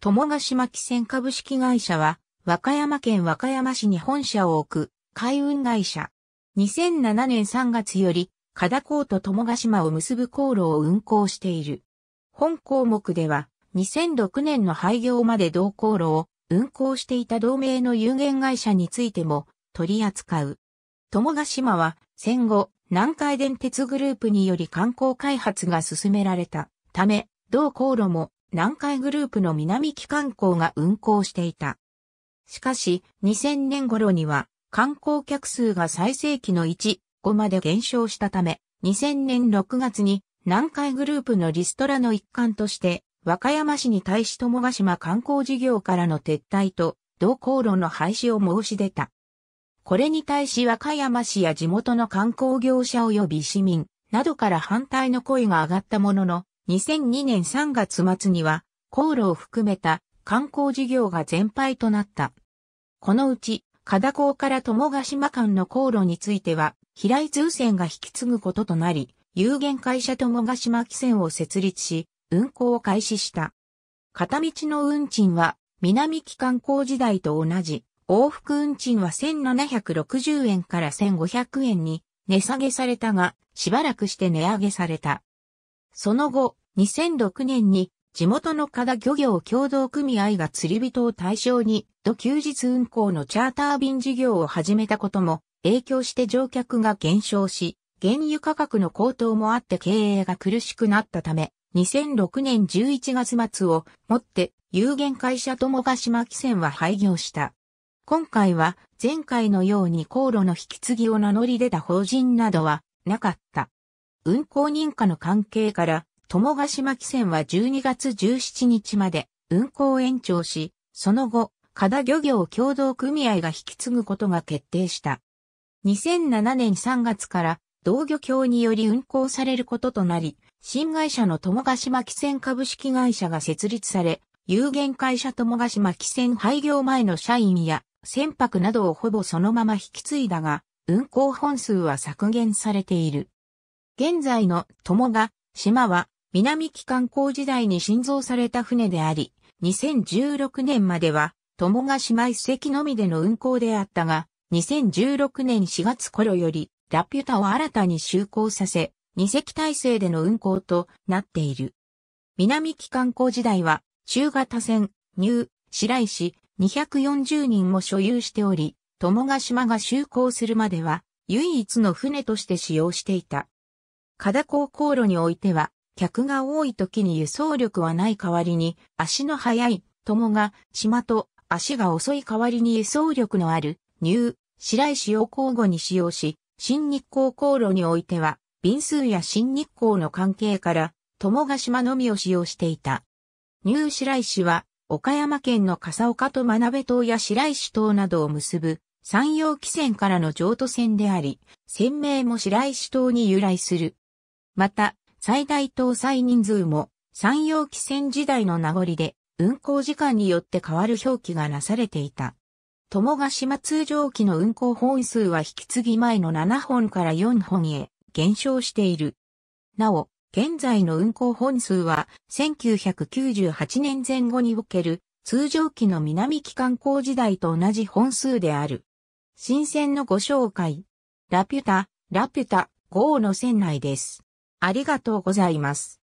友ヶ島汽船株式会社は、和歌山県和歌山市に本社を置く海運会社。2007年3月より、加港と友ヶ島を結ぶ航路を運航している。本項目では、2006年の廃業まで同航路を運航していた同盟の有限会社についても取り扱う。友ヶ島は戦後南海電鉄グループにより観光開発が進められたため、同航路も南海グループの南機関港が運航していた。しかし、2000年頃には観光客数が最盛期の1、5まで減少したため、2000年6月に南海グループのリストラの一環として、和歌山市に対し友ヶ島観光事業からの撤退と同航路の廃止を申し出た。これに対し和歌山市や地元の観光業者及び市民などから反対の声が上がったものの、2002年3月末には、航路を含めた観光事業が全廃となった。このうち、加港から友ヶ島間の航路については、平井通船が引き継ぐこととなり、有限会社友ヶ島汽船を設立し、運行を開始した。片道の運賃は、南機関港時代と同じ、往復運賃は1760円から1500円に値下げされたが、しばらくして値上げされた。その後、2006年に地元の加田漁業協同組合が釣り人を対象に、土休日運行のチャーター便事業を始めたことも影響して乗客が減少し、原油価格の高騰もあって経営が苦しくなったため、2006年11月末をもって有限会社友ヶ島汽船は廃業した。今回は前回のように航路の引き継ぎを名乗り出た法人などはなかった。運行認可の関係から、友ヶ島汽船は12月17日まで運行を延長し、その後、加田漁業協同組合が引き継ぐことが決定した。2007年3月から同漁協により運行されることとなり、新会社の友ヶ島汽船株式会社が設立され、有限会社友ヶ島汽船廃業前の社員や船舶などをほぼそのまま引き継いだが、運行本数は削減されている。現在の友が島は南機関港時代に新造された船であり、2016年までは友が島一隻のみでの運航であったが、2016年4月頃よりラピュタを新たに就航させ、二隻体制での運航となっている。南機関港時代は中型船、ニュー、白石240人も所有しており、友が島が就航するまでは唯一の船として使用していた。加港航路においては、客が多い時に輸送力はない代わりに、足の速い友が島と足が遅い代わりに輸送力のあるニュー、白石を交互に使用し、新日光航路においては、便数や新日光の関係から、友ヶ島のみを使用していた。ニュー白石は、岡山県の笠岡と真鍋島や白石島などを結ぶ山陽汽船からの譲渡船であり、船名も白石島に由来する。また、最大搭載人数も山陽汽船時代の名残で運行時間によって変わる表記がなされていた。友ヶ島通常機の運行本数は引き継ぎ前の7本から4本へ減少している。なお、現在の運行本数は1998年前後における通常機の南機関港時代と同じ本数である。新船のご紹介。ラピュタ、ラピュタ、号の船内です。ありがとうございます。